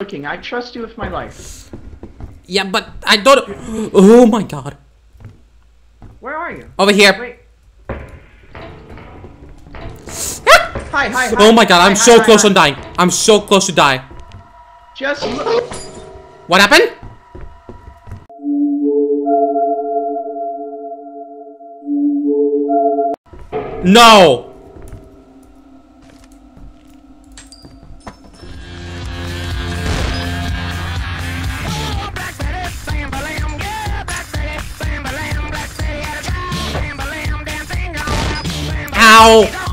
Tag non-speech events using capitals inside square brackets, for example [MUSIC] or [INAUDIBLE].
looking. I trust you with my life. Yeah, but I don't. Oh my god. Where are you? Over here. Wait. [GASPS] Hi, hi, hi. Oh my god, Hi, I'm hi, so hi, close on dying. I'm so close to die. Just look. What happened? No! Ow!